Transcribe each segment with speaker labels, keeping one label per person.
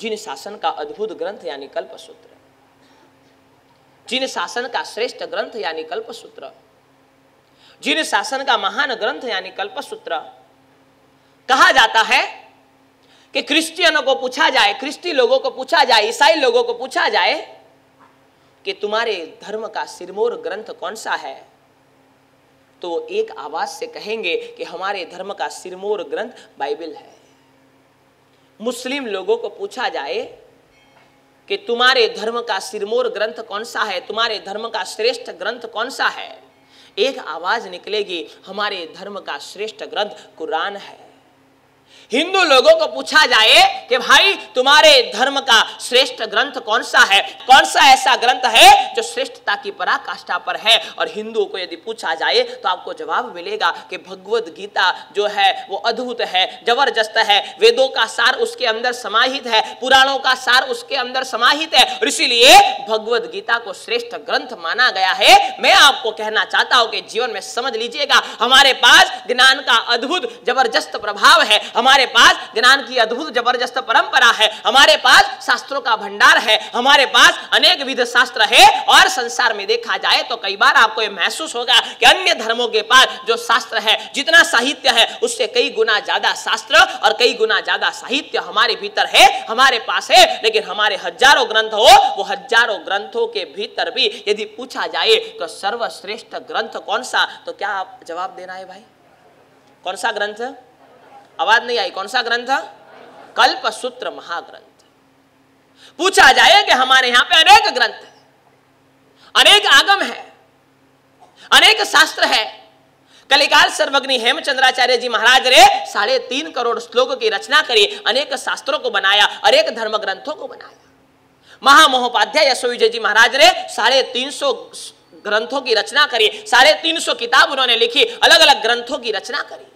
Speaker 1: जिन शासन का अद्भुत ग्रंथ यानी कल्प सूत्र जिन शासन का श्रेष्ठ ग्रंथ यानी कल्प सूत्र जिन शासन का महान ग्रंथ यानी कल्प सूत्र कहा जाता है कि क्रिश्चियनों को पूछा जाए क्रिस्टी लोगों को पूछा जाए, ईसाई लोगों को पूछा जाए कि तुम्हारे धर्म का सिरमोर ग्रंथ कौन सा है? तो एक आवाज़ से कहेंगे कि हमारे धर्म का सिरमोर ग्रंथ बाइबल है। मुस्लिम लोगों को पूछा जाए कि तुम्हारे धर्म का सिरमोर ग्रंथ कौन सा है? तुम्हारे धर्म का श्रेष्ठ ग्रंथ कौन सा है? एक आवाज़ निकलेगी, हमारे धर्म का श्रेष्ठ ग्रंथ कुरान है। हिंदू लोगों को पूछा जाए कि भाई, तुम्हारे धर्म का श्रेष्ठ ग्रंथ कौन सा है? कौन सा ऐसा ग्रंथ है जो श्रेष्ठता की पराकाष्ठा पर है? और हिंदुओं को यदि पूछा जाए तो आपको जवाब मिलेगा कि भगवत गीता जो है, वो अद्भुत है, ज़बरदस्त है। वेदों का सार उसके अंदर समाहित है, पुराणों का सार उसके अंदर समाहित है। और इसीलिए भगवद गीता को श्रेष्ठ ग्रंथ माना गया है। मैं आपको कहना चाहता हूँ कि जीवन में समझ लीजिएगा, हमारे पास ज्ञान का अद्भुत, ज़बरदस्त प्रभाव है। हमारे पास ज्ञान की अद्भुत ज़बरदस्त परंपरा है, हमारे पास शास्त्रों का भंडार है, हमारे पास अनेक विध शास्त्र है और संसार में देखा जाए तो कई बार आपको यह महसूस होगा कि अन्य धर्मों के पास जो शास्त्र है, जितना साहित्य है, उससे कई गुना ज़्यादा शास्त्र और कई गुना ज़्यादा साहित्य हमारे भीतर है, हमारे पास है, लेकिन हमारे हज़ारों ग्रंथ हो वो हज़ारों ग्रंथों के भीतर भी यदि पूछा जाए तो सर्वश्रेष्ठ ग्रंथ कौन सा? तो क्या आप जवाब देना है भाई? कौन सा ग्रंथ? आवाज़ नहीं आई, कौन सा ग्रंथ कल्प सूत्र महाग्रंथ। पूछा जाए कि हमारे यहाँ पे अनेक ग्रंथ है, अनेक आगम है, अनेक शास्त्र है। कलिकाल सर्वग्नि हेमचंद्राचार्य जी महाराज ने साढ़े तीन करोड़ श्लोक की रचना करी, अनेक शास्त्रों को बनाया, अनेक धर्म ग्रंथों को बनाया। महामहोपाध्याय यशो विजय जी महाराज ने साढ़े तीन सौ ग्रंथों की रचना करी, साढ़े तीन सौ किताब उन्होंने लिखी अलग अलग ग्रंथों की रचना करी।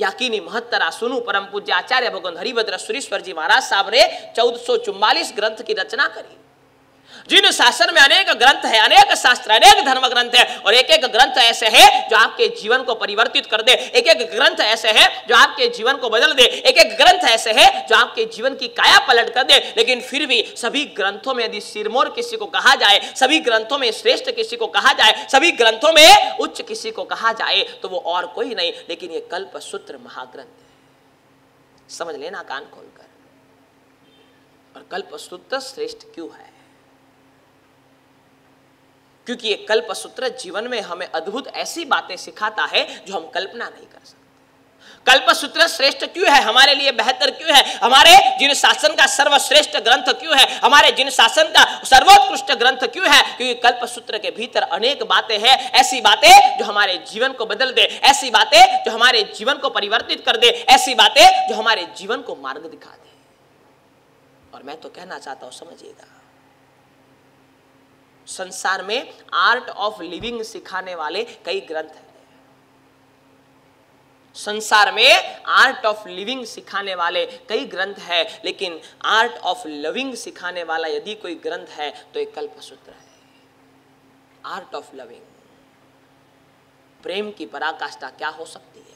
Speaker 1: याकीनी महत्तरा सुनु परम पूज्य आचार्य भगवान हरिभद्र सुरेश्वर जी महाराज साहब ने चौदह ग्रंथ की रचना करी। जिन शासन में अनेक ग्रंथ है, अनेक शास्त्र, अनेक धर्म ग्रंथ है, और एक एक ग्रंथ ऐसे है जो आपके जीवन को परिवर्तित कर दे, एक एक ग्रंथ ऐसे है जो आपके जीवन को बदल दे, एक एक ग्रंथ ऐसे है जो आपके जीवन की काया पलट कर दे, लेकिन फिर भी सभी ग्रंथों में यदि सिरमोर किसी को कहा जाए, सभी ग्रंथों में श्रेष्ठ किसी को कहा जाए, सभी ग्रंथों में उच्च किसी को कहा जाए तो वो और कोई नहीं, लेकिन ये कल्प सूत्र महाग्रंथ है। समझ लेना कान खोलकर। और कल्प सूत्र श्रेष्ठ क्यों है? क्योंकि ये कल्प सूत्र जीवन में हमें अद्भुत ऐसी बातें सिखाता है जो हम कल्पना नहीं कर सकते। कल्प सूत्र श्रेष्ठ क्यों है? हमारे लिए बेहतर क्यों है? हमारे जिन शासन का सर्वश्रेष्ठ ग्रंथ क्यों है? हमारे जिन शासन का सर्वोत्कृष्ट ग्रंथ क्यों है? क्योंकि कल्प सूत्र के भीतर अनेक बातें हैं। ऐसी बातें जो हमारे जीवन को बदल दे, ऐसी बातें जो हमारे जीवन को परिवर्तित कर दे, ऐसी बातें जो हमारे जीवन को मार्ग दिखा दे। और मैं तो कहना चाहता हूँ, समझिएगा। संसार में आर्ट ऑफ़ लिविंग सिखाने वाले कई ग्रंथ हैं। संसार में आर्ट ऑफ़ लिविंग सिखाने वाले कई ग्रंथ है, लेकिन आर्ट ऑफ़ लविंग सिखाने वाला यदि कोई ग्रंथ है तो एक कल्पसूत्र है। आर्ट ऑफ़ लविंग प्रेम की पराकाष्ठा क्या हो सकती है?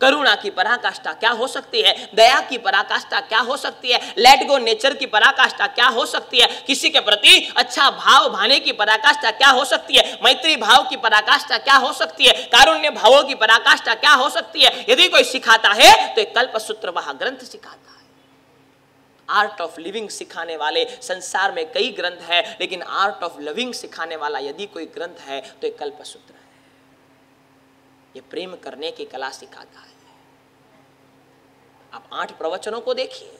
Speaker 1: करुणा की पराकाष्ठा क्या हो सकती है? दया की पराकाष्ठा क्या हो सकती है? लेट गो नेचर की पराकाष्ठा क्या हो सकती है? किसी के प्रति अच्छा भाव, भाने की पराकाष्ठा क्या हो सकती है? मैत्री भाव की पराकाष्ठा क्या हो सकती है? कारुण्य भावों की पराकाष्ठा क्या हो सकती है? यदि कोई सिखाता है तो एक कल्प सूत्र वह ग्रंथ सिखाता है। आर्ट ऑफ़ लिविंग सिखाने वाले संसार में कई ग्रंथ है, लेकिन आर्ट ऑफ़ लिविंग सिखाने वाला यदि कोई ग्रंथ है तो एक कल्प सूत्र है। ये प्रेम करने की कला सिखाता है। आप आठ प्रवचनों को देखिए।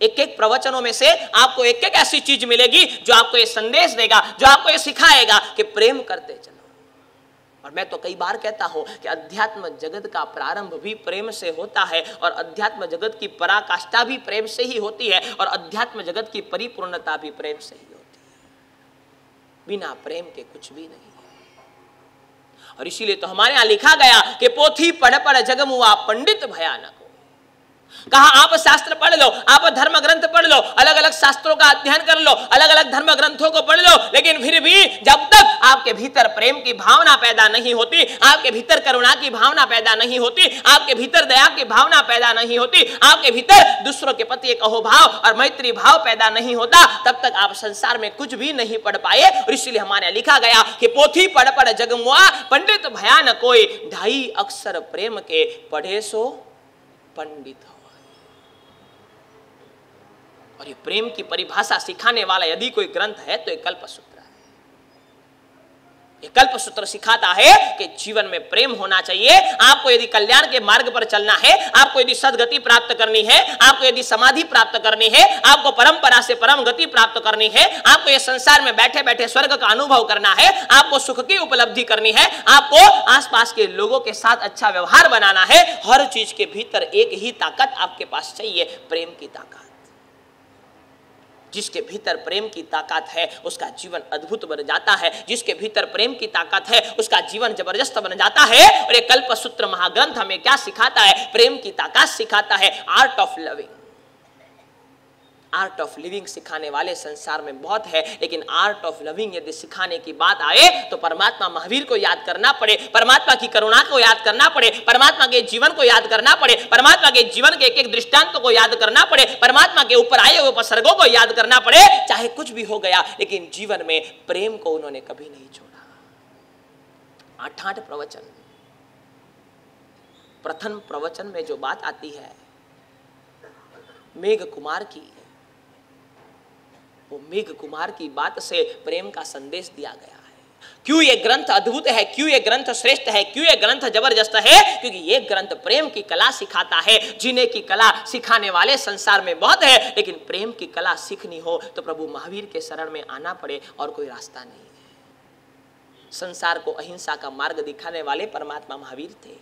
Speaker 1: एक एक प्रवचनों में से आपको एक एक ऐसी चीज़ मिलेगी जो आपको ये संदेश देगा, जो आपको ये सिखाएगा कि प्रेम करते चलो। और मैं तो कई बार कहता हूँ कि अध्यात्म जगत का प्रारंभ भी प्रेम से होता है और अध्यात्म जगत की पराकाष्ठा भी प्रेम से ही होती है और अध्यात्म जगत की परिपूर्णता भी प्रेम से ही होती है। बिना प्रेम के कुछ भी नहीं। और इसीलिए तो हमारे यहाँ लिखा गया कि पोथी पढ़ पढ़ जगमुआ पंडित भयानक। कहा, आप शास्त्र पढ़ लो, आप धर्म ग्रंथ पढ़ लो अलग अलग शास्त्रों का अध्ययन कर लो अलग अलग धर्म ग्रंथों को पढ़ लो, लेकिन फिर भी जब तक आपके भीतर प्रेम की भावना पैदा नहीं होती, आपके भीतर करुणा की भावना पैदा नहीं होती, आपके भीतर दया की भावना पैदा नहीं होती, आपके भीतर दूसरों के प्रति एक अहोभाव और मैत्री भाव पैदा नहीं होता, तब तक आप संसार में कुछ भी नहीं पढ़ पाए। और इसलिए हमारे लिखा गया कि पोथी पढ़ पढ़ जगमुआ, पंडित भयान कोई, ढाई अक्षर प्रेम के पढ़े सो पंडित हो। और ये प्रेम की परिभाषा सिखाने वाला यदि कोई ग्रंथ है तो एक कल्प सूत्र है। ये कल्प सूत्र सिखाता है कि जीवन में प्रेम होना चाहिए। आपको यदि कल्याण के मार्ग पर चलना है, आपको यदि सदगति प्राप्त करनी है, आपको यदि समाधि प्राप्त करनी है, आपको परंपरा से परम गति प्राप्त करनी है, आपको ये संसार में बैठे बैठे स्वर्ग का अनुभव करना है, आपको सुख की उपलब्धि करनी है, आपको आसपास के लोगों के साथ अच्छा व्यवहार बनाना है, हर चीज़ के भीतर एक ही ताकत आपके पास चाहिए, प्रेम की ताकत। जिसके भीतर प्रेम की ताकत है, उसका जीवन अद्भुत बन जाता है। जिसके भीतर प्रेम की ताकत है, उसका जीवन ज़बरदस्त बन जाता है। और ये कल्प सूत्र महाग्रंथ हमें क्या सिखाता है? प्रेम की ताकत सिखाता है। Art of loving art of living सिखाने वाले संसार में बहुत है, लेकिन आर्ट ऑफ़ लविंग यदि सिखाने की बात आए तो परमात्मा महावीर को याद करना पड़े, परमात्मा की करुणा को याद करना पड़े, परमात्मा के जीवन को याद करना पड़े, परमात्मा के जीवन के एक एक दृष्टांत को याद करना पड़े, परमात्मा के ऊपर आए हुए उपसर्गों को याद करना पड़े, चाहे कुछ भी हो गया, लेकिन जीवन में प्रेम को उन्होंने कभी नहीं छोड़ा। आठ आठ प्रवचन। प्रथम प्रवचन में जो बात आती है मेघ कुमार की वो मेघ कुमार की बात से प्रेम का संदेश दिया गया है। क्यों ये ग्रंथ अद्भुत है? क्यों ये ग्रंथ श्रेष्ठ है? क्यों ये ग्रंथ ज़बरदस्त है? क्योंकि ये ग्रंथ प्रेम की कला सिखाता है। जीने की कला सिखाने वाले संसार में बहुत है, लेकिन प्रेम की कला सीखनी हो तो प्रभु महावीर के शरण में आना पड़े और कोई रास्ता नहीं है। संसार को अहिंसा का मार्ग दिखाने वाले परमात्मा महावीर थे।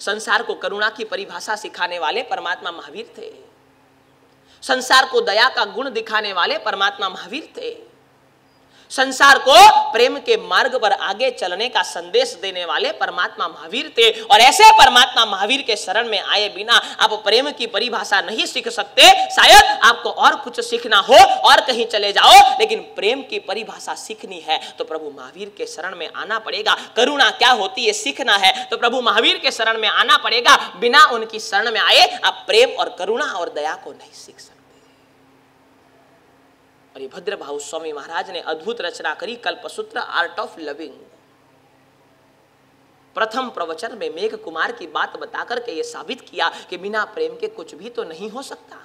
Speaker 1: संसार को करुणा की परिभाषा सिखाने वाले परमात्मा महावीर थे। संसार को दया का गुण दिखाने वाले परमात्मा महावीर थे। संसार को प्रेम के मार्ग पर आगे चलने का संदेश देने वाले परमात्मा महावीर थे। और ऐसे परमात्मा महावीर के शरण में आए बिना आप प्रेम की परिभाषा नहीं सीख सकते। शायद आपको और कुछ सीखना हो और कहीं चले जाओ, लेकिन प्रेम की परिभाषा सीखनी है। तो प्रभु महावीर के शरण में आना पड़ेगा। करुणा क्या होती है सीखना है। तो प्रभु महावीर के शरण में आना पड़ेगा। बिना उनकी शरण में आए आप प्रेम और करुणा और दया को नहीं सीख सकते। और ये भद्र भाव स्वामी महाराज ने अद्भुत रचना करी कल्पसूत्र आर्ट ऑफ़ लविंग प्रथम प्रवचन में मेघ कुमार की बात बताकर के ये साबित किया कि बिना प्रेम के कुछ भी तो नहीं हो सकता।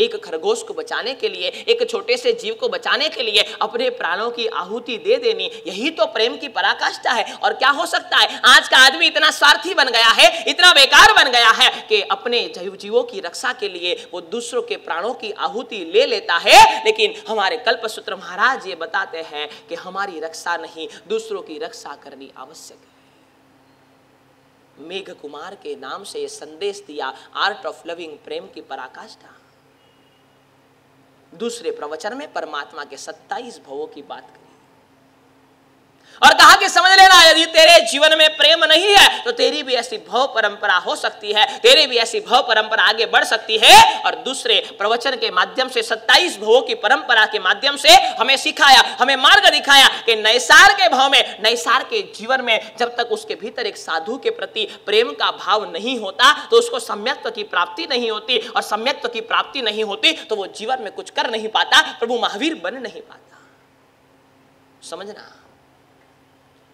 Speaker 1: एक खरगोश को बचाने के लिए, एक छोटे से जीव को बचाने के लिए अपने प्राणों की आहुति दे देनी। यही तो प्रेम की पराकाष्ठा है। और क्या हो सकता है? आज का आदमी इतना स्वार्थी बन गया है, इतना बेकार बन गया है कि अपने जीव जीवों की रक्षा के लिए वो दूसरों के प्राणों की आहुति ले लेता है। लेकिन हमारे कल्पसूत्र महाराज ये बताते हैं कि हमारी रक्षा नहीं, दूसरों की रक्षा करनी आवश्यक है। मेघ कुमार के नाम से यह संदेश दिया आर्ट ऑफ़ लविंग प्रेम की पराकाष्ठा। दूसरे प्रवचन में परमात्मा के सत्ताईस भवों की बात करी और कहा कि समझ लेना, यदि तेरे जीवन में प्रेम नहीं है तो तेरी भी ऐसी भव परंपरा हो सकती है, तेरी भी ऐसी भव परंपरा आगे बढ़ सकती है। और दूसरे प्रवचन के माध्यम से 27 भवों की परंपरा के माध्यम से हमें सिखाया, हमें मार्ग दिखाया कि नैसार के भाव में, नैसार के जीवन में जब तक उसके भीतर एक साधु के प्रति प्रेम का भाव नहीं होता तो उसको सम्यक्त की प्राप्ति नहीं होती और सम्यक्त की प्राप्ति नहीं होती तो वो जीवन में कुछ कर नहीं पाता, प्रभु महावीर बन नहीं पाता। समझना?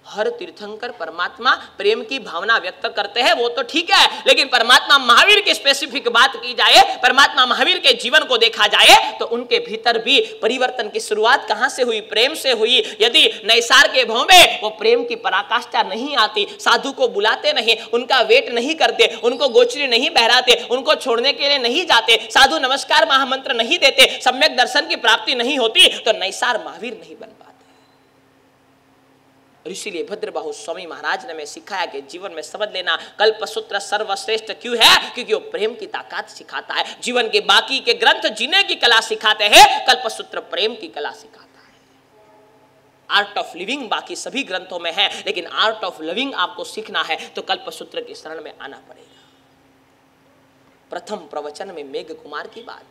Speaker 1: हर तीर्थंकर परमात्मा प्रेम की भावना व्यक्त करते हैं, वो तो ठीक है, लेकिन परमात्मा महावीर की स्पेसिफिक बात की जाए, परमात्मा महावीर के जीवन को देखा जाए तो उनके भीतर भी परिवर्तन की शुरुआत कहाँ से हुई? प्रेम से हुई। यदि नैसार के भाव में वो प्रेम की पराकाष्ठा नहीं आती, साधु को बुलाते नहीं, उनका वेट नहीं करते, उनको गोचरी नहीं बहराते, उनको छोड़ने के लिए नहीं जाते, साधु नमस्कार महामंत्र नहीं देते, सम्यक दर्शन की प्राप्ति नहीं होती तो नैसार महावीर नहीं बन पाते। और इसीलिए भद्रबाहु स्वामी महाराज ने हमें सिखाया कि जीवन में समझ लेना कल्प सूत्र सर्वश्रेष्ठ क्यों है? क्योंकि वो प्रेम की ताकत सिखाता है। जीवन के बाकी के ग्रंथ जीने की कला सिखाते हैं कल्प सूत्र प्रेम की कला सिखाता है। आर्ट ऑफ़ लिविंग बाकी सभी ग्रंथों में है, लेकिन आर्ट ऑफ़ लिविंग आपको सीखना है तो कल्प सूत्र के शरण में आना पड़ेगा। प्रथम प्रवचन में मेघ कुमार की बात।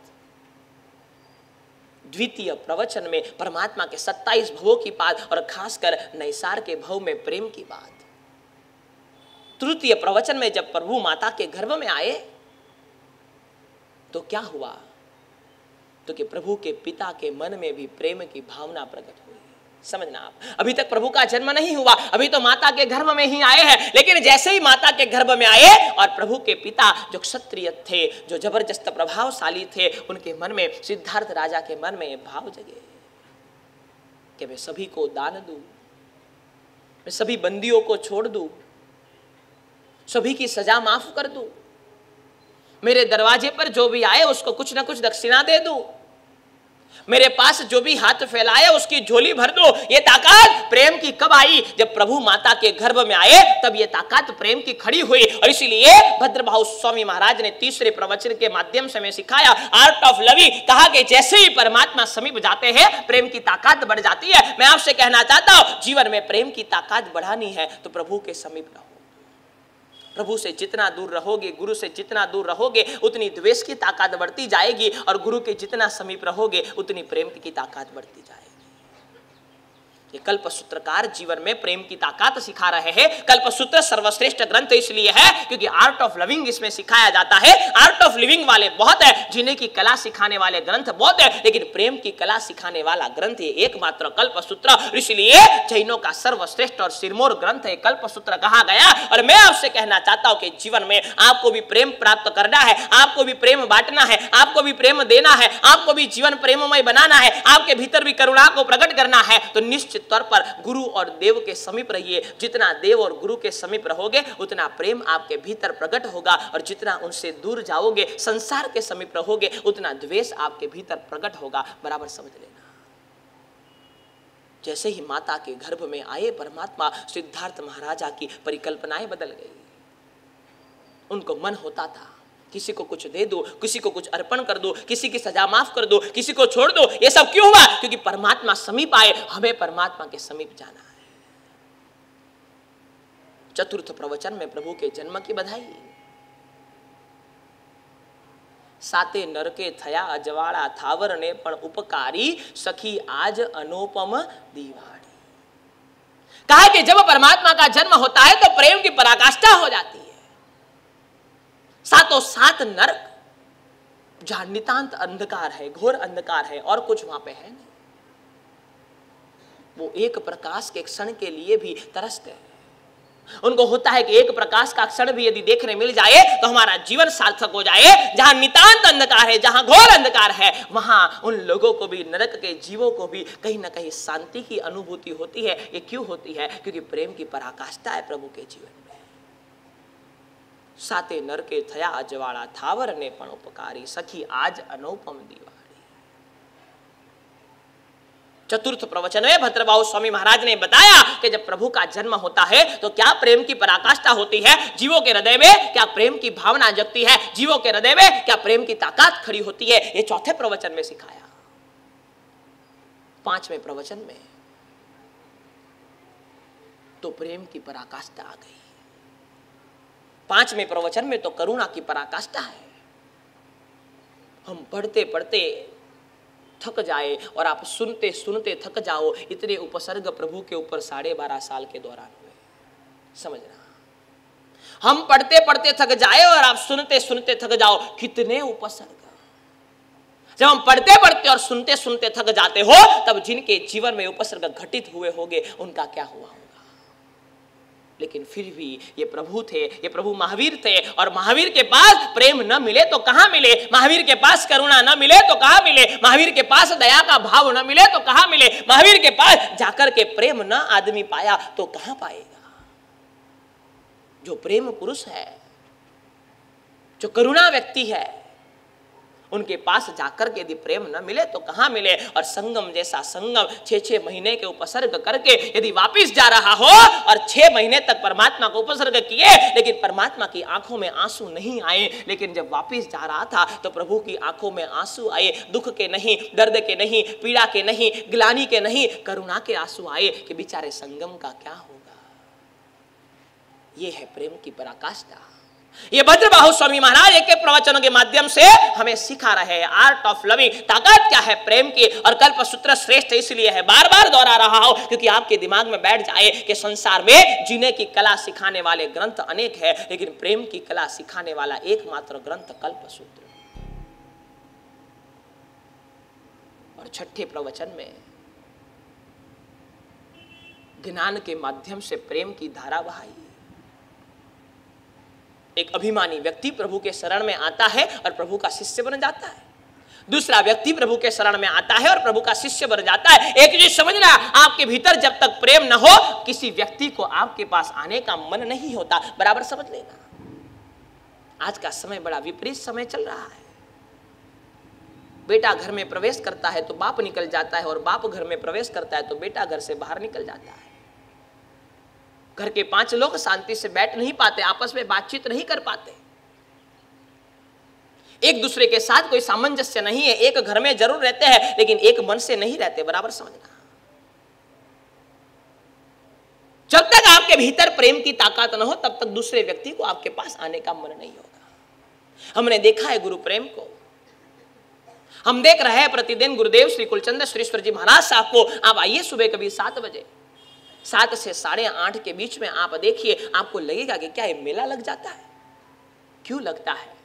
Speaker 1: द्वितीय प्रवचन में परमात्मा के 27 भवों की बात और खासकर नैसार के भव में प्रेम की बात। तृतीय प्रवचन में जब प्रभु माता के गर्भ में आए तो क्या हुआ? तो कि प्रभु के पिता के मन में भी प्रेम की भावना प्रकट हुई। समझना आप। अभी तक प्रभु का जन्म नहीं हुआ, अभी तो माता के गर्भ में ही आए हैं। लेकिन जैसे ही माता के गर्भ में आए और प्रभु के पिता जो क्षत्रिय थे, जो ज़बरदस्त प्रभावशाली थे, उनके मन में, सिद्धार्थ राजा के मन में भाव जगे कि मैं सभी को दान दू, मैं सभी बंदियों को छोड़ दू, सभी की सजा माफ़ कर दू, मेरे दरवाजे पर जो भी आए, उसको कुछ ना कुछ दक्षिणा दे दू। मेरे पास जो भी हाथ फैलाए उसकी झोली भर दो। ये ताकत प्रेम की कब आई? जब प्रभु माता के गर्भ में आए, तब ये ताकत प्रेम की खड़ी हुई। और इसीलिए भद्रभाव स्वामी महाराज ने तीसरे प्रवचन के माध्यम से सिखाया आर्ट ऑफ़ लविंग कहा कि जैसे ही परमात्मा समीप जाते हैं, प्रेम की ताकत बढ़ जाती है। मैं आपसे कहना चाहता हूँ, जीवन में प्रेम की ताकत बढ़ानी है तो प्रभु के समीप रहो प्रभु से जितना दूर रहोगे, गुरु से जितना दूर रहोगे, उतनी द्वेष की ताकत बढ़ती जाएगी और गुरु के जितना समीप रहोगे, उतनी प्रेम की ताकत बढ़ती जाएगी। ये कल्प सूत्रकार जीवन में प्रेम की ताकत सिखा रहे हैं। कल्प सूत्र सर्वश्रेष्ठ ग्रंथ इसलिए है क्योंकि आर्ट ऑफ़ लिविंग इसमें सिखाया जाता है। आर्ट ऑफ़ लिविंग वाले बहुत है जीने की कला सिखाने वाले ग्रंथ बहुत है, लेकिन प्रेम की कला सिखाने वाला ग्रंथ ये एकमात्र कल्प सूत्र इसलिए जैनों का सर्वश्रेष्ठ और सिरमोर ग्रंथ है कल्प सूत्र कहा गया। और मैं आपसे कहना चाहता हूँ कि जीवन में आपको भी प्रेम प्राप्त करना है, आपको भी प्रेम बांटना है, आपको भी प्रेम देना है, आपको भी जीवन प्रेममय बनाना है, आपके भीतर भी करुणा को प्रकट करना है तो निश्चित तौर पर गुरु और देव के समीप रहिए। जितना देव और गुरु के समीप रहोगे, उतना प्रेम आपके भीतर प्रकट होगा और जितना उनसे दूर जाओगे, संसार के समीप रहोगे, उतना द्वेष आपके भीतर प्रकट होगा। बराबर समझ लेना। जैसे ही माता के गर्भ में आए, परमात्मा सिद्धार्थ महाराजा की परिकल्पनाएँ बदल गई। उनको मन होता था किसी को कुछ दे दो, किसी को कुछ अर्पण कर दो, किसी की सजा माफ़ कर दो, किसी को छोड़ दो, ये सब क्यों हुआ? क्योंकि परमात्मा समीप आए, हमें परमात्मा के समीप जाना है। चतुर्थ प्रवचन में प्रभु के जन्म की बधाई। साते नरके थया अजवाड़ा थावर ने पण उपकारी, सखी आज अनुपम दीवाड़ी कहा कि जब परमात्मा का जन्म होता है तो प्रेम की पराकाष्ठा हो जाती है। सातों सात नरक। जहाँ नितांत अंधकार है, घोर अंधकार है, और कुछ वहाँ पे है नहीं। वो एक प्रकाश के क्षण के लिए भी तरसते हैं उनको होता है कि एक प्रकाश का क्षण भी यदि देखने मिल जाए तो हमारा जीवन सार्थक हो जाए। जहाँ नितांत अंधकार है, जहाँ घोर अंधकार है, वहाँ उन लोगों को भी, नरक के जीवों को भी कहीं ना कहीं शांति की अनुभूति होती है। ये क्यों होती है? क्योंकि प्रेम की पराकाष्ठा है प्रभु के जीवन में। नरके थया अजवाड़ा थावर ने पण उपकारी सखी आज अनुपम दीवाड़ी चतुर्थ प्रवचन में भद्रबाहु स्वामी महाराज ने बताया कि जब प्रभु का जन्म होता है तो क्या प्रेम की पराकाष्ठा होती है जीवों के हृदय में क्या प्रेम की भावना जगती है जीवों के हृदय में क्या प्रेम की ताकत खड़ी होती है ये चौथे प्रवचन में सिखाया पाँचवें प्रवचन में तो प्रेम की पराकाष्ठा आ गई पाँचवें प्रवचन में तो करुणा की पराकाष्ठा है। हम पढ़ते पढ़ते थक जाए और आप सुनते सुनते थक जाओ। इतने उपसर्ग प्रभु के ऊपर साढ़े बारह साल के दौरान हुए। समझना हम पढ़ते पढ़ते थक जाए और आप सुनते सुनते थक जाओ। कितने उपसर्ग। जब हम पढ़ते पढ़ते और सुनते सुनते थक जाते हो, तब जिनके जीवन में उपसर्ग घटित हुए होंगे, उनका क्या हुआ लेकिन फिर भी ये प्रभु थे, ये प्रभु महावीर थे और महावीर के पास प्रेम न मिले तो कहाँ मिले? महावीर के पास करुणा न मिले तो कहाँ मिले? महावीर के पास दया का भाव न मिले तो कहाँ मिले? महावीर के पास जाकर के प्रेम न आदमी पाया तो कहाँ पाएगा? जो प्रेम पुरुष है, जो करुणा व्यक्ति है उनके पास जाकर के यदि प्रेम न मिले तो कहाँ मिले? और संगम जैसा संगम छह छह महीने के उपसर्ग करके यदि वापिस जा रहा हो, और छह महीने तक परमात्मा को उपसर्ग किए, लेकिन परमात्मा की आँखों में आँसू नहीं आए, लेकिन जब वापिस जा रहा था तो प्रभु की आँखों में आँसू आए, दुख के नहीं, दर्द के नहीं, पीड़ा के नहीं, ग्लानी के नहीं, करुणा के आँसू आए कि बेचारे संगम का क्या होगा? ये है प्रेम की पराकाष्ठा। ये भद्रबाहु स्वामी महाराज एक एक प्रवचनों के माध्यम से हमें सिखा रहे हैं। आर्ट ऑफ़ लविंग ताकत क्या है प्रेम की? और कल्प सूत्र श्रेष्ठ इसलिए है। बार बार दोहरा रहा हो, क्योंकि आपके दिमाग में बैठ जाए कि संसार में जीने की कला सिखाने वाले ग्रंथ अनेक है, लेकिन प्रेम की कला सिखाने वाला एकमात्र ग्रंथ कल्प सूत्र और छठे प्रवचन में ज्ञान के माध्यम से प्रेम की धारा बहाई। एक अभिमानी व्यक्ति प्रभु के शरण में आता है और प्रभु का शिष्य बन जाता है। दूसरा व्यक्ति प्रभु के शरण में आता है और प्रभु का शिष्य बन जाता है। एक चीज़ समझना, आपके भीतर जब तक प्रेम न हो, किसी व्यक्ति को आपके पास आने का मन नहीं होता। बराबर समझ लेना। आज का समय बड़ा विपरीत समय चल रहा है। बेटा घर में प्रवेश करता है तो बाप निकल जाता है और बाप घर में प्रवेश करता है तो बेटा घर से बाहर निकल जाता है। घर के पाँच लोग शांति से बैठ नहीं पाते, आपस में बातचीत नहीं कर पाते। एक दूसरे के साथ कोई सामंजस्य नहीं है, एक घर में ज़रूर रहते हैं, लेकिन एक मन से नहीं रहते, बराबर समझना। जब तक आपके भीतर प्रेम की ताकत न हो, तब तक दूसरे व्यक्ति को आपके पास आने का मन नहीं होगा। हमने देखा है गुरु प्रेम को। हम देख रहे हैं प्रतिदिन गुरुदेव श्री कुलचंद, श्रीश्वर जी महाराज साहब को। आप आइए सुबह कभी सात बजे। सात से साढ़े आठ के बीच में आप देखिए, आपको लगेगा कि क्या ये मेला लग जाता है? क्यों लगता है?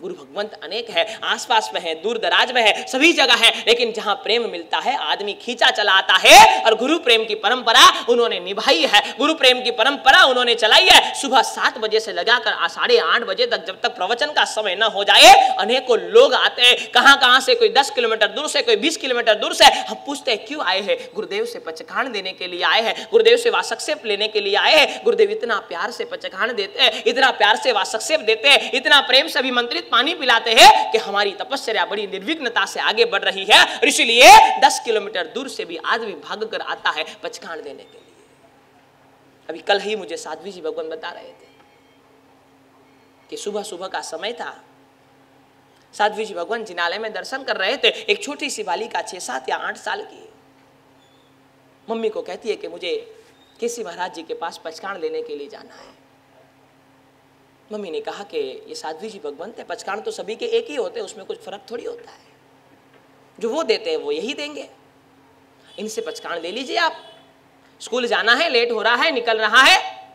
Speaker 1: गुरु भगवंत अनेक है, आसपास में है, दूर दराज में है, सभी जगह है, लेकिन जहाँ प्रेम मिलता है, आदमी खींचा चला आता है और गुरु प्रेम की परंपरा उन्होंने निभाई है। गुरु प्रेम की परंपरा उन्होंने चलाई है। सुबह सात बजे से लगाकर साढ़े आठ बजे तक जब तक प्रवचन का समय न हो जाए, अनेकों लोग आते हैं। कहाँ कहाँ से कोई दस किलोमीटर दूर से, कोई बीस किलोमीटर दूर से, हम पूछते हैं, क्यों आए हैं? गुरुदेव से पचखान देने के लिए आए हैं। गुरुदेव से वासक्षेप लेने के लिए आए हैं। गुरुदेव इतना प्यार से पचखान देते हैं, इतना प्यार से वासक्षेप देते हैं, इतना प्रेम से अभिमंत्रित पानी पिलाते हैं कि हमारी तपस्या बड़ी निर्विघ्नता से आगे बढ़ रही है और इसीलिए दस किलोमीटर दूर से भी आदमी भाग कर आता है पचखान देने के लिए। अभी कल ही मुझे साध्वी जी भगवान बता रहे थे कि सुबह सुबह का समय था। साध्वी जी भगवान जिनालय में दर्शन कर रहे थे, एक छोटी सी बालिका छह, सात या आठ साल की। मम्मी को कहती है कि मुझे किसी महाराज जी के पास पचकान लेने के लिए जाना है। मम्मी ने कहा कि ये साध्वी जी भगवंत है, पचकान तो सभी के एक ही होते हैं, उसमें कुछ फ़र्क थोड़ी होता है। जो वो देते हैं, वो यही देंगे। इनसे पचकान ले लीजिए आप। स्कूल जाना है, लेट हो रहा है, निकल रहा है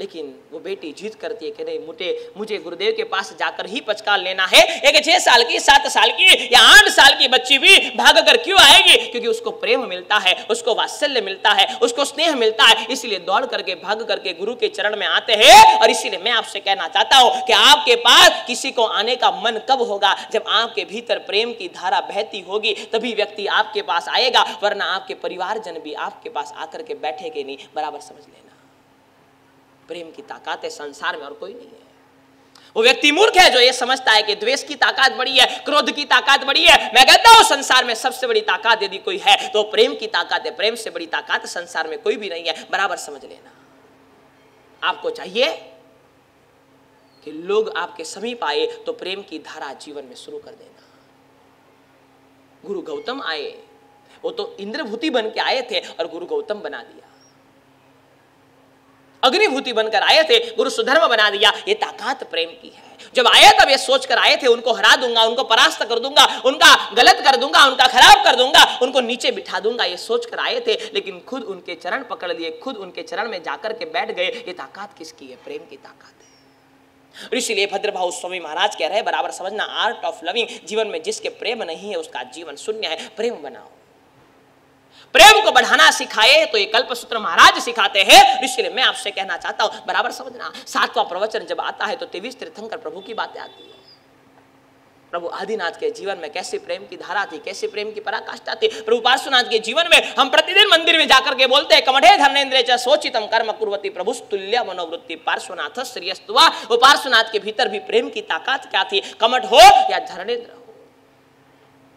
Speaker 1: लेकिन वो बेटी जीत करती है कि नहीं, मुझे मुझे गुरुदेव के पास जाकर ही पचकाल लेना है। एक छह साल की, सात साल की या आठ साल की बच्ची भी भाग कर क्यों आएगी? क्योंकि उसको प्रेम मिलता है, उसको वात्सल्य मिलता है, उसको स्नेह मिलता है, इसलिए दौड़ करके, भाग करके गुरु के चरण में आते हैं। और इसीलिए मैं आपसे कहना चाहता हूँ कि आपके पास किसी को आने का मन कब होगा? जब आपके भीतर प्रेम की धारा बहती होगी, तभी व्यक्ति आपके पास आएगा, वरना आपके परिवारजन भी आपके पास आकर के बैठेगे नहीं। बराबर समझ लेना। प्रेम की ताकत है, संसार में और कोई नहीं है। वो व्यक्ति मूर्ख है जो ये समझता है कि द्वेष की ताकत बड़ी है, क्रोध की ताकत बड़ी है। मैं कहता हूँ, संसार में सबसे बड़ी ताकत यदि कोई है तो प्रेम की ताकत है। प्रेम से बड़ी ताकत संसार में कोई भी नहीं है। बराबर समझ लेना। आपको चाहिए कि लोग आपके समीप आए तो प्रेम की धारा जीवन में शुरू कर देना। गुरु गौतम आए, वो तो इंद्रभूति बन के आए थे और गुरु गौतम बना दिया। अग्निभूति बनकर आए थे, गुरु सुधर्म बना दिया। ये ताकत प्रेम की है। जब आए, तब ये सोच कर आए थे, उनको हरा दूँगा, उनको परास्त कर दूँगा, उनका गलत कर दूँगा, उनका खराब कर दूँगा, उनको नीचे बिठा दूँगा, ये सोच कर आए थे, लेकिन खुद उनके चरण पकड़ लिए, खुद उनके चरण में जाकर के बैठ गए। ये ताकत किसकी है? प्रेम की ताकत है। इसीलिए भद्रभाव स्वामी महाराज कह रहे बराबर समझना आर्ट ऑफ़ लविंग जीवन में जिसके प्रेम नहीं है, उसका जीवन शून्य है। प्रेम बनाओ। प्रेम को बढ़ाना सिखाए तो ये कल्पसूत्र महाराज सिखाते हैं। इसलिए मैं आपसे कहना चाहता हूँ, बराबर समझना, सातवां प्रवचन जब आता है तो तेवीस तीर्थंकर प्रभु की बातें आती है। प्रभु आदिनाथ के जीवन में कैसे प्रेम की धारा थी, कैसे प्रेम की पराकाष्ठा थी। प्रभु पार्श्वनाथ के जीवन में हम प्रतिदिन मंदिर में जाकर के बोलते हैं, कमठे धर्मेंद्र सोचितम कर्म कुर्वती प्रभु तुल्य मनोवृत्ति पार्श्वनाथ श्रीयस्तुआ वो पार्श्वनाथ के भीतर भी प्रेम की ताकत क्या थी, कमठ हो या धर्मेंद्र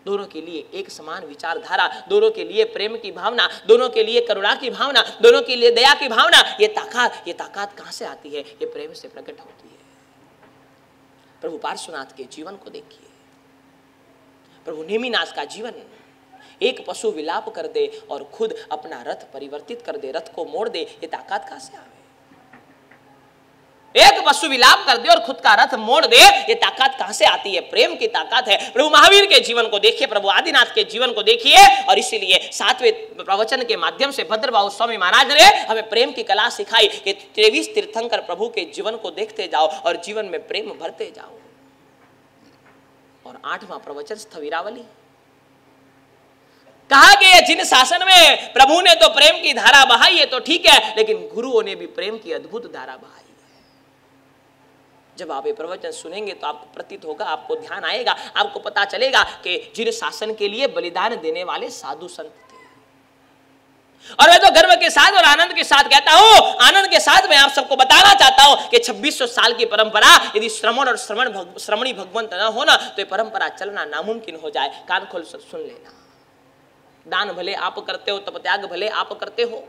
Speaker 1: दोनों के लिए एक समान विचारधारा, दोनों के लिए प्रेम की भावना, दोनों के लिए करुणा की भावना, दोनों के लिए दया की भावना, ये ताकत ये ताकत कहाँ से आती है? ये प्रेम से प्रकट होती है। प्रभु पार्श्वनाथ के जीवन को देखिए। प्रभु नेमिनाथ का जीवन, एक पशु विलाप कर दे और खुद अपना रथ परिवर्तित कर दे, रथ को मोड़ दे, ये ताकत कहाँ से आवे एक पशु विलाप कर दे और खुद का रथ मोड़ दे। ये ताकत कहाँ से आती है? प्रेम की ताकत है। प्रभु महावीर के जीवन को देखिए, प्रभु आदिनाथ के जीवन को देखिए और इसीलिए सातवें प्रवचन के माध्यम से भद्रबाबू स्वामी महाराज ने हमें प्रेम की कला सिखाई कि तेवीस तीर्थंकर प्रभु के जीवन को देखते जाओ और जीवन में प्रेम भरते जाओ। और आठवां प्रवचन स्थविरावली। कहा कि जिन शासन में प्रभु ने तो प्रेम की धारा बहाई है तो ठीक है, लेकिन गुरुओं ने भी प्रेम की अद्भुत धारा बहाई। जब आप ये प्रवचन सुनेंगे तो आपको प्रतीत होगा आपको ध्यान आएगा आपको पता चलेगा कि जिन शासन के लिए बलिदान देने वाले साधु संत थे। और मैं तो गर्व के साथ और आनंद के साथ कहता हूँ आनंद के साथ मैं आप सबको बताना चाहता हूँ कि 2600 साल की परंपरा यदि श्रमण और श्रमण भग, श्रमणी भगवंत न होना तो ये परंपरा चलना नामुमकिन हो जाए। कान खोल सुन लेना। दान भले आप करते हो तप त्याग भले आप करते हो।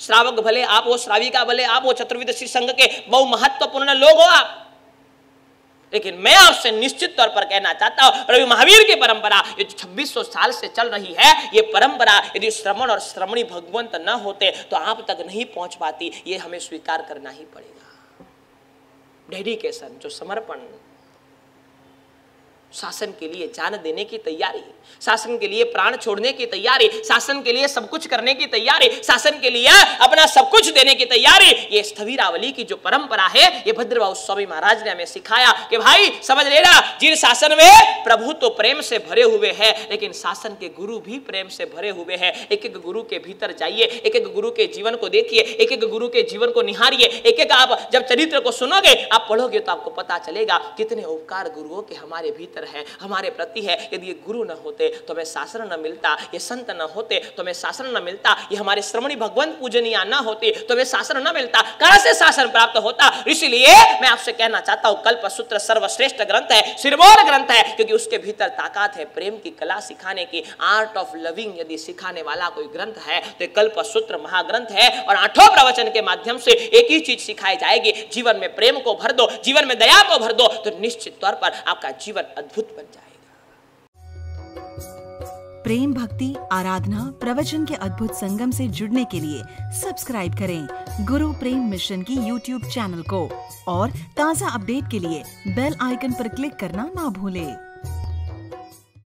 Speaker 1: श्रावक भले आप हो, श्राविका भले आप हो चतुर्विद श्री संघ के बहु महत्वपूर्ण लोग हो आप। लेकिन मैं आपसे निश्चित तौर पर कहना चाहता हूँ, रवि महावीर की परंपरा, ये छब्बीस सौ साल से चल रही है, ये परंपरा यदि श्रवण और श्रमणी भगवंत न होते तो आप तक नहीं पहुँच पाती, ये हमें स्वीकार करना ही पड़ेगा। डेडिकेशन, जो समर्पण शासन के लिए जान देने की तैयारी शासन के लिए प्राण छोड़ने की तैयारी शासन के लिए सब कुछ करने की तैयारी शासन के लिए अपना सब कुछ देने की तैयारी ये स्थवीरावली की जो परंपरा है, ये भद्रबाबू स्वामी महाराज ने हमें सिखाया कि भाई, समझ लेना जिन शासन में प्रभु तो प्रेम से भरे हुए हैं, लेकिन शासन के गुरु भी प्रेम से भरे हुए हैं। एक एक गुरु के भीतर जाइए, एक एक गुरु के जीवन को देखिए, एक एक गुरु के जीवन को निहारिए, एक एक आप जब चरित्र को सुनोगे, आप पढ़ोगे तो आपको पता चलेगा कितने उपकार गुरुओं के हमारे भीतर भीतर है, हमारे प्रति है। यदि ये गुरु न होते तो हमें शासन न मिलता। ये संत न होते तो हमें शासन न मिलता। ये हमारे श्रमणी भगवंत पूजनीय न होते तो हमें शासन न मिलता। कहाँ से शासन प्राप्त होता? इसलिए मैं आपसे कहना चाहता हूँ कल्प सूत्र सर्वश्रेष्ठ ग्रंथ है सिरमौर ग्रंथ है, क्योंकि उसके भीतर ताकत है प्रेम की कला सिखाने की आर्ट ऑफ़ लविंग यदि सिखाने वाला कोई ग्रंथ है तो कल्प सूत्र महाग्रंथ है और आठों प्रवचन के माध्यम से एक ही चीज़ सिखाई जाएगी, जीवन में प्रेम को भर दो, जीवन में दया को भर दो तो निश्चित तौर पर आपका जीवन अद्भुत बन जाएगा
Speaker 2: प्रेम भक्ति, आराधना, प्रवचन के अद्भुत संगम से जुड़ने के लिए सब्सक्राइब करें गुरु प्रेम मिशन की यूट्यूब चैनल को और ताज़ा अपडेट के लिए बेल आइकन पर क्लिक करना ना भूलें।